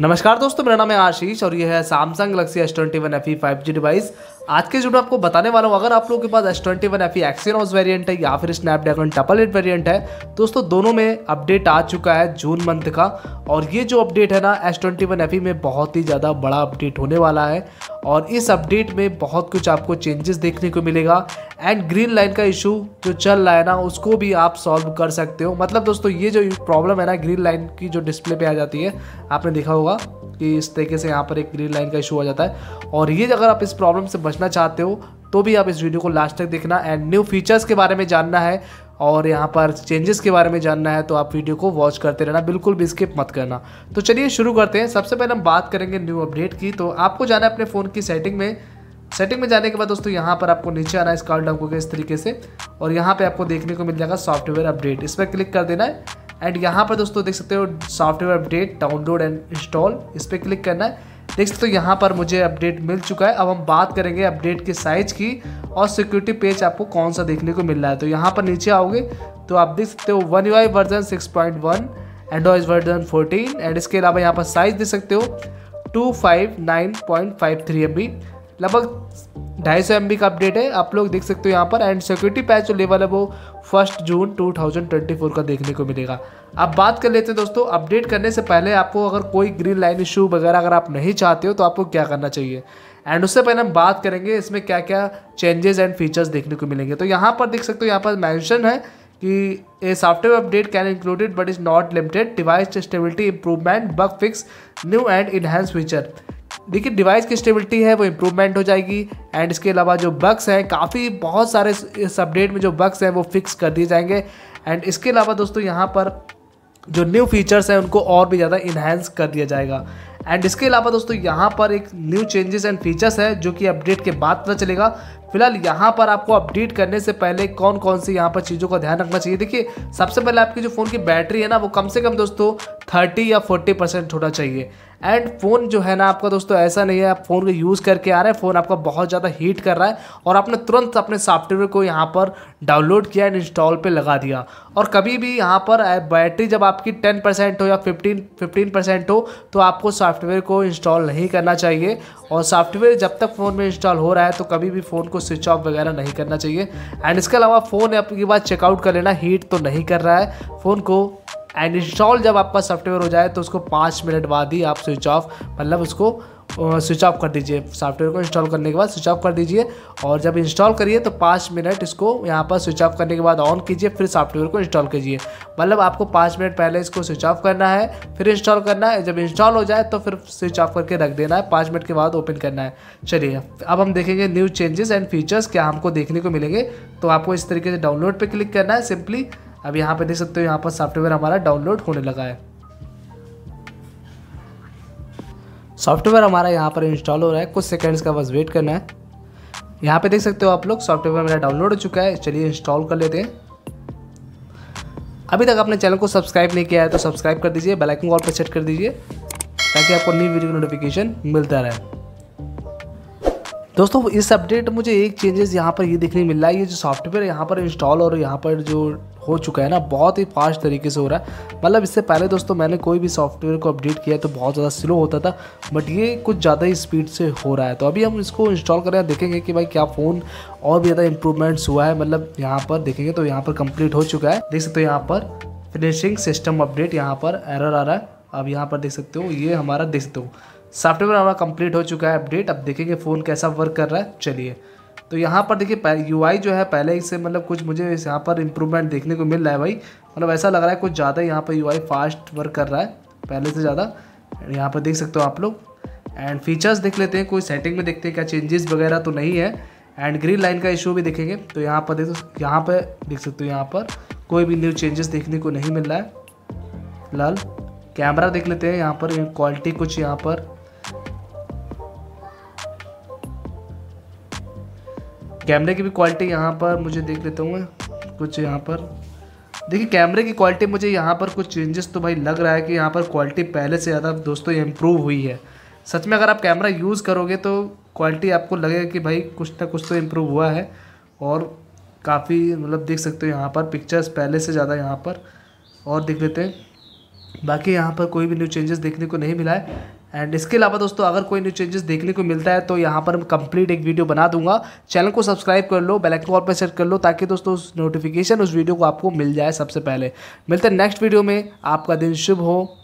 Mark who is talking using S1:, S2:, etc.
S1: नमस्कार दोस्तों, मेरा नाम है आशीष और ये है Samsung Galaxy S twenty one F E five G device आज के वीडियो में आपको बताने वाला हूँ, अगर आप लोगों के पास S twenty one F E Exynos variant है या फिर स्नैपड्रैगन डबल एट वेरियंट है, दोस्तों, दोनों में अपडेट आ चुका है जून मंथ का और ये जो अपडेट है ना S twenty one F E में बहुत ही ज़्यादा बड़ा अपडेट होने वाला है और इस अपडेट में बहुत कुछ आपको चेंजेस देखने को मिलेगा। एंड ग्रीन लाइन का इशू जो चल रहा है ना, उसको भी आप सॉल्व कर सकते हो। मतलब दोस्तों, ये जो प्रॉब्लम है ना ग्रीन लाइन की जो डिस्प्ले पे आ जाती है, आपने देखा होगा कि इस तरीके से यहाँ पर एक ग्रीन लाइन का इशू आ जाता है। और ये अगर आप इस प्रॉब्लम से बचना चाहते हो तो भी आप इस वीडियो को लास्ट तक देखना। एंड न्यू फीचर्स के बारे में जानना है, और यहाँ पर चेंजेस के बारे में जानना है तो आप वीडियो को वॉच करते रहना। बिल्कुल भी स्किप मत करना। तो चलिए शुरू करते हैं। सबसे पहले हम बात करेंगे न्यू अपडेट की। तो आपको जाना है अपने फ़ोन की सेटिंग में। सेटिंग में जाने के बाद दोस्तों, यहाँ पर आपको नीचे आना है स्कॉल डाउन करके इस तरीके से और यहाँ पे आपको देखने को मिल जाएगा सॉफ्टवेयर अपडेट इस पर क्लिक कर देना है एंड यहाँ पर दोस्तों देख सकते हो software update download and install इस पर क्लिक करना है। देख सकते हो यहाँ पर मुझे अपडेट मिल चुका है। अब हम बात करेंगे अपडेट के साइज़ की और सिक्योरिटी पेज आपको कौन सा देखने को मिल रहा है। तो यहाँ पर नीचे आओगे तो आप देख सकते हो One UI version six point one Android version fourteen and इसके अलावा यहाँ पर साइज़ देख सकते हो two five nine point five three M B लगभग ढाई सौ एम का अपडेट है। आप लोग देख सकते हो यहाँ पर। एंड सिक्योरिटी पैच जो लेवल है वो फ़र्स्ट जून 2024 का देखने को मिलेगा। अब बात कर लेते हैं दोस्तों अपडेट करने से पहले आपको अगर कोई ग्रीन लाइन इशू वगैरह अगर आप नहीं चाहते हो तो आपको क्या करना चाहिए? एंड उससे पहले हम बात करेंगे, इसमें क्या क्या चेंजेस एंड फीचर्स देखने को मिलेंगे। तो यहाँ पर देख सकते हो, यहाँ पर मैंशन है कि a software update can included but is not limited device stability improvement bug fix new and enhance feature देखिए डिवाइस की स्टेबिलिटी है, वो इम्प्रूवमेंट हो जाएगी एंड इसके अलावा जो बग्स हैं, काफ़ी बहुत सारे इस अपडेट में जो बग्स हैं, वो फिक्स कर दिए जाएँगे। एंड इसके अलावा दोस्तों, यहाँ पर जो न्यू फीचर्स हैं, उनको और भी ज़्यादा इन्हेंस कर दिया जाएगा। एंड इसके अलावा दोस्तों, यहाँ पर एक न्यू चेंजेस एंड फीचर्स है, जो कि अपडेट के बाद पता चलेगा। फ़िलहाल यहाँ पर आपको अपडेट करने से पहले कौन कौन सी यहाँ पर चीज़ों का ध्यान रखना चाहिए? देखिए, सबसे पहले आपकी जो फ़ोन की बैटरी है ना, वो कम से कम दोस्तों थर्टी या फोर्टी परसेंट होना चाहिए। एंड फ़ोन जो है ना, आपका दोस्तों ऐसा नहीं है, आप फ़ोन को यूज़ करके आ रहे हैं, फ़ोन आपका बहुत ज़्यादा हीट कर रहा है और आपने तुरंत अपने सॉफ्टवेयर को यहाँ पर डाउनलोड किया एंड इंस्टॉल पे लगा दिया। और कभी भी यहाँ पर बैटरी जब आपकी टेन परसेंट हो या फिफ्टीन फिफ्टीन परसेंट हो तो आपको सॉफ्टवेयर को इंस्टॉल नहीं करना चाहिए। और सॉफ्टवेयर जब तक फ़ोन में इंस्टॉल हो रहा है तो कभी भी फ़ोन को स्विच ऑफ़ वगैरह नहीं करना चाहिए। एंड इसके अलावा फ़ोन आपके बाद चेकआउट कर लेना हीट तो नहीं कर रहा है। फ़ोन को एंड इंस्टॉल जब आपका सॉफ्टवेयर हो जाए तो उसको पाँच मिनट बाद ही आप स्विच ऑफ़ मतलब उसको स्विच ऑफ़ कर दीजिए सॉफ्टवेयर को इंस्टॉल करने के बाद स्विच ऑफ़ कर दीजिए। और जब इंस्टॉल करिए तो पाँच मिनट इसको यहाँ पर स्विच ऑफ़ करने के बाद ऑन कीजिए, फिर सॉफ्टवेयर को इंस्टॉल कीजिए। मतलब आपको पाँच मिनट पहले इसको स्विच ऑफ़ करना है, फिर इंस्टॉल करना है। जब इंस्टॉल हो जाए तो फिर स्विच ऑफ़ करके रख देना है, पाँच मिनट के बाद ओपन करना है। चलिए, अब हम देखेंगे न्यू चेंजेस एंड फीचर्स क्या हमको देखने को मिलेंगे। तो आपको इस तरीके से डाउनलोड पर क्लिक करना है, सिंपली। अब यहाँ पर देख सकते हो, यहाँ पर सॉफ्टवेयर हमारा डाउनलोड होने लगा है। सॉफ्टवेयर हमारा यहाँ पर इंस्टॉल हो रहा है। कुछ सेकेंड्स का बस वेट करना है। यहाँ पे देख सकते हो आप लोग, सॉफ्टवेयर मेरा डाउनलोड हो चुका है। चलिए इंस्टॉल कर लेते हैं। अभी तक आपने चैनल को सब्सक्राइब नहीं किया है तो सब्सक्राइब कर दीजिए बेल आइकन कॉल पर सेट कर दीजिए, ताकि आपको न्यू वीडियो नोटिफिकेशन मिलता रहे। दोस्तों, इस अपडेट मुझे एक चेंजेस यहाँ पर ये देखने मिल रहा है। ये जो सॉफ्टवेयर यहाँ पर इंस्टॉल और यहाँ पर जो हो चुका है ना, बहुत ही फास्ट तरीके से हो रहा है। मतलब इससे पहले दोस्तों, मैंने कोई भी सॉफ्टवेयर को अपडेट किया तो बहुत ज़्यादा स्लो होता था बट ये कुछ ज़्यादा ही स्पीड से हो रहा है। तो अभी हम इसको इंस्टॉल करें देखेंगे कि भाई क्या फ़ोन और भी ज़्यादा इंप्रूवमेंट्स हुआ है। मतलब यहाँ पर देखेंगे तो यहाँ पर कंप्लीट हो चुका है। देख सकते हो यहाँ पर फिनिशिंग सिस्टम अपडेट यहाँ पर एरर आ रहा है। अब यहाँ पर देख सकते हो, ये हमारा देख सकते हो। सॉफ्टवेयर हमारा कंप्लीट हो चुका है अपडेट अब देखेंगे फ़ोन कैसा वर्क कर रहा है। चलिए। तो यहाँ पर देखिए यू आई जो है, पहले ही से मतलब कुछ मुझे यहाँ पर इम्प्रूवमेंट देखने को मिल रहा है भाई। मतलब ऐसा लग रहा है कुछ ज़्यादा यहाँ पर यू आई फास्ट वर्क कर रहा है, पहले से ज़्यादा। यहाँ पर देख सकते हो आप लोग। एंड फीचर्स देख लेते हैं, कोई सेटिंग में देखते हैं क्या? चेंजेस वगैरह तो नहीं है। एंड ग्रीन लाइन का इशू भी देखेंगे। तो यहाँ पर देख, यहाँ पर देख सकते हो यहाँ पर कोई भी न्यू चेंजेस देखने को नहीं मिल रहा है। लाल कैमरा देख लेते हैं यहाँ पर क्वालिटी कुछ यहाँ पर। कैमरे की भी क्वालिटी यहाँ पर मुझे देख लेता हूँ कुछ यहाँ पर। देखिए, कैमरे की क्वालिटी मुझे यहाँ पर कुछ चेंजेस तो भाई लग रहा है कि यहाँ पर क्वालिटी पहले से ज़्यादा दोस्तों इम्प्रूव हुई है। सच में अगर आप कैमरा यूज़ करोगे तो क्वालिटी आपको लगेगा कि भाई कुछ ना कुछ तो इम्प्रूव हुआ है। और काफ़ी मतलब देख सकते हो यहाँ पर पिक्चर्स पहले से ज़्यादा यहाँ पर। और देख लेते हैं। बाकी यहाँ पर कोई भी न्यू चेंजेस देखने को नहीं मिला है। एंड इसके अलावा दोस्तों, अगर कोई न्यू चेंजेस देखने को मिलता है तो यहाँ पर मैं कंप्लीट एक वीडियो बना दूँगा। चैनल को सब्सक्राइब कर लो बेल आइकन पर सेट कर लो, ताकि दोस्तों, उस नोटिफिकेशन उस वीडियो को आपको मिल जाए सबसे पहले। मिलते हैं नेक्स्ट वीडियो में। आपका दिन शुभ हो।